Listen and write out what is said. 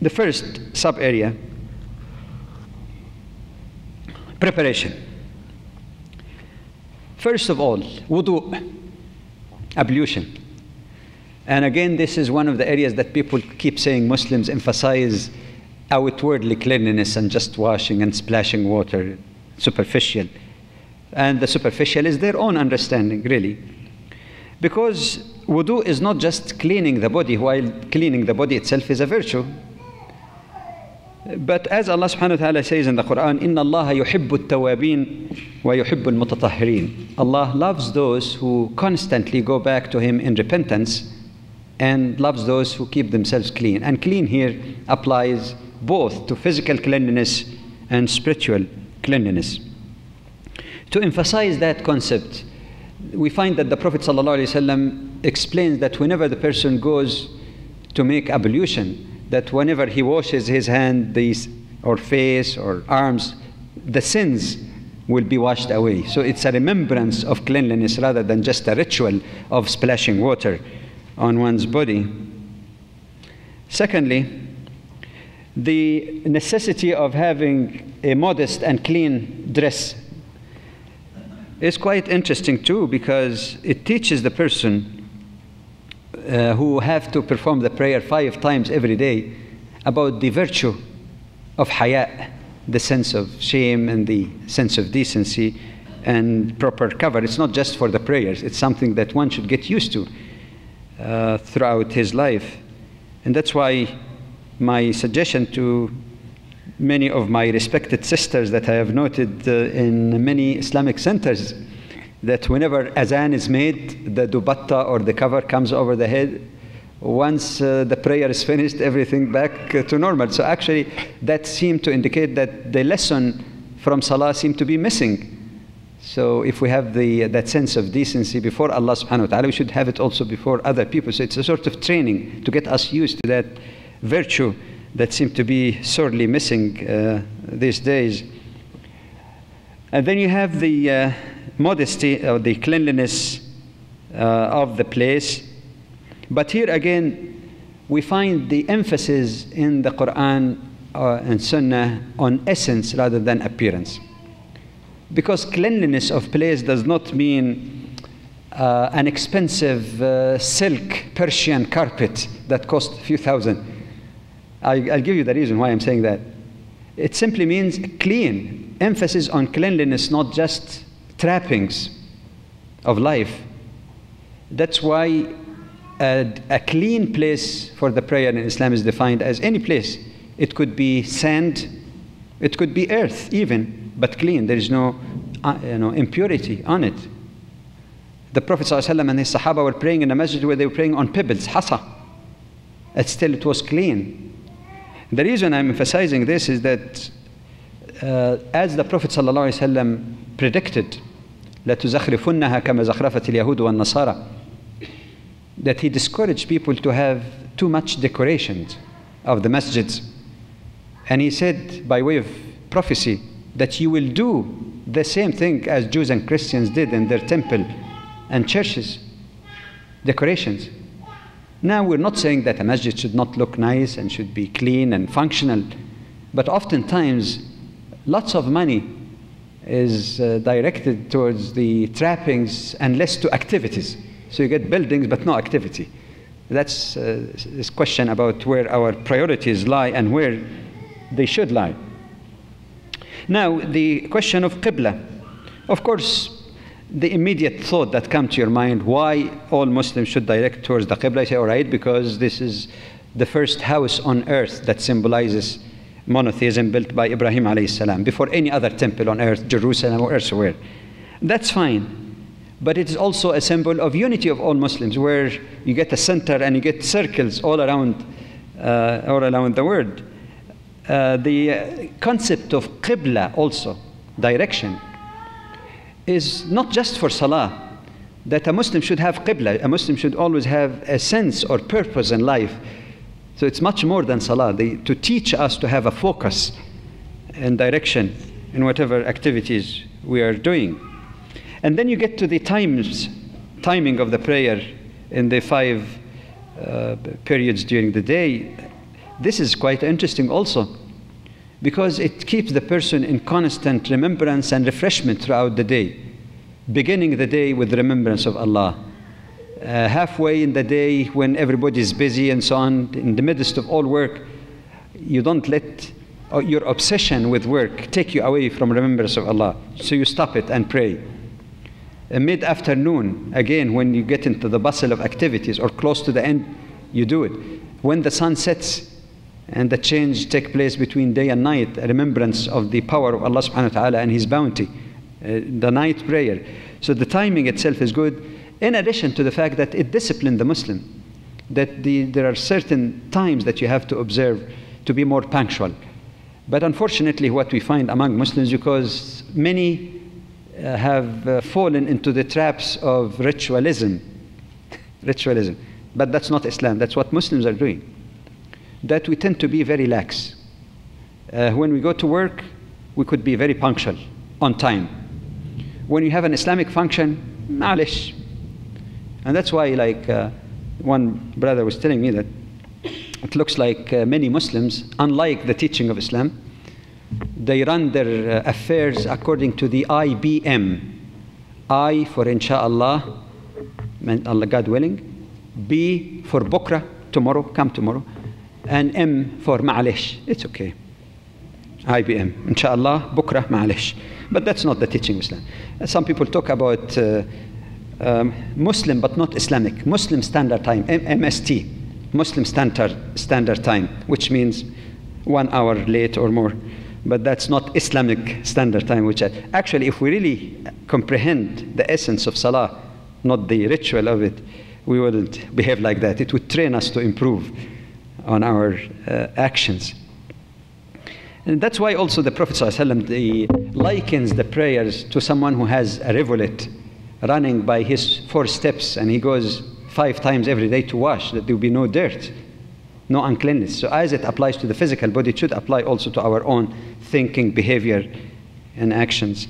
The first sub area preparation. First of all, wudu, ablution. And again, this is one of the areas that people keep saying Muslims emphasize outwardly cleanliness and just washing and splashing water, superficial. And the superficial is their own understanding, really. Because wudu is not just cleaning the body, while cleaning the body itself is a virtue. But as Allah subhanahu wa ta'ala says in the Quran, Inna Allah yuhibbu tawabin wa yuhibbu mutatahirin. Allah loves those who constantly go back to Him in repentance and loves those who keep themselves clean. And clean here applies both to physical cleanliness and spiritual cleanliness. To emphasize that concept, we find that the Prophet ﷺ explains that whenever the person goes to make ablution, that whenever he washes his hand these, or face or arms, the sins will be washed away. So it's a remembrance of cleanliness rather than just a ritual of splashing water on one's body. Secondly, the necessity of having a modest and clean dress is quite interesting too because it teaches the person uh, who have to perform the prayer five times every day about the virtue of haya, the sense of shame and the sense of decency and proper cover. It's not just for the prayers, it's something that one should get used to uh, throughout his life. And that's why my suggestion to many of my respected sisters that I have noted uh, in many Islamic centers that whenever azan is made, the dubatta or the cover comes over the head. Once uh, the prayer is finished, everything back uh, to normal. So actually, that seemed to indicate that the lesson from salah seemed to be missing. So if we have the, that sense of decency before Allah subhanahu wa ta'ala, we should have it also before other people. So it's a sort of training to get us used to that virtue that seems to be sorely missing uh, these days. And then you have the uh, modesty or the cleanliness uh, of the place. But here again, we find the emphasis in the Quran uh, and Sunnah on essence rather than appearance. Because cleanliness of place does not mean uh, an expensive uh, silk Persian carpet that costs a few thousand. I, I'll give you the reason why I'm saying that. It simply means clean, emphasis on cleanliness, not just trappings of life. That's why a, a, clean place for the prayer in Islam is defined as any place. It could be sand, it could be earth even, but clean. There is no uh, you know, impurity on it. The Prophet ﷺ and his Sahaba were praying in a masjid where they were praying on pebbles, hasa. And still it was clean. The reason I'm emphasizing this is that uh, as the Prophet ﷺ predicted, لَتُزَخْرِفُنَّهَا كَمَا زَخْرَفَتِ الْيَهُودُ وَالنَّصَارَى that he discouraged people to have too much decorations of the masjids. And he said, by way of prophecy, that you will do the same thing as Jews and Christians did in their temple and churches decorations. Now, we're not saying that a masjid should not look nice and should be clean and functional, but oftentimes, lots of money is uh, directed towards the trappings and less to activities. So you get buildings but no activity. That's uh, this question about where our priorities lie and where they should lie. Now, the question of Qibla. Of course, the immediate thought that comes to your mind, why all Muslims should direct towards the Qibla, I say, all right, because this is the first house on earth that symbolizes monotheism built by Ibrahim alayhi salam, before any other temple on earth, Jerusalem or elsewhere. That's fine. But it is also a symbol of unity of all Muslims, where you get a center and you get circles all around, uh, all around the world. Uh, the concept of qibla also, direction, is not just for salah. That a Muslim should have qibla. A Muslim should always have a sense or purpose in life. So it's much more than salah. They, to teach us to have a focus and direction in whatever activities we are doing. And then you get to the times, timing of the prayer in the five uh, periods during the day. This is quite interesting also because it keeps the person in constant remembrance and refreshment throughout the day. Beginning the day with remembrance of Allah. Uh, halfway in the day when everybody is busy and so on, in the midst of all work, you don't let uh, your obsession with work take you away from remembrance of Allah. So you stop it and pray. Mid afternoon, again, when you get into the bustle of activities or close to the end, you do it. When the sun sets, and the change take place between day and night, a remembrance of the power of Allah subhanahu wa ta'ala and His bounty, uh, the night prayer. So the timing itself is good, in addition to the fact that it disciplines the Muslim, that the, there are certain times that you have to observe to be more punctual. But unfortunately, what we find among Muslims, because many uh, have uh, fallen into the traps of ritualism, ritualism. But that's not Islam, that's what Muslims are doing that we tend to be very lax. Uh, when we go to work, we could be very punctual, on time. When you have an Islamic function, malish. And that's why, like, uh, one brother was telling me that it looks like uh, many Muslims, unlike the teaching of Islam, they run their uh, affairs according to the IBM. I for inshallah, Allah God willing, B for bukra, tomorrow, come tomorrow, and M for ma'alish, it's okay. IBM, inshallah, bukra, ma'alish. But that's not the teaching of Islam. Some people talk about uh, um, Muslim but not Islamic. Muslim Standard Time, M- MST. Muslim Standard, standard Time, which means one hour late or more. But that's not Islamic Standard Time, which I, actually, if we really comprehend the essence of Salah, not the ritual of it, we wouldn't behave like that. It would train us to improve on our uh, actions. And that's why also the Prophet ﷺ likens the prayers to someone who has a rivulet running by his four steps and he goes five times every day to wash, that there will be no dirt, no uncleanness. So, as it applies to the physical body, it should apply also to our own thinking, behavior, and actions.